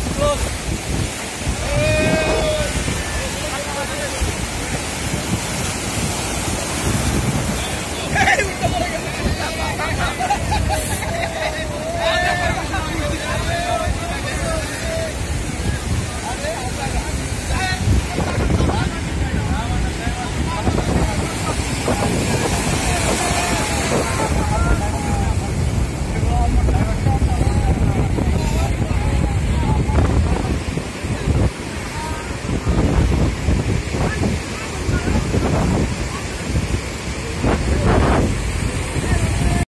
close, close.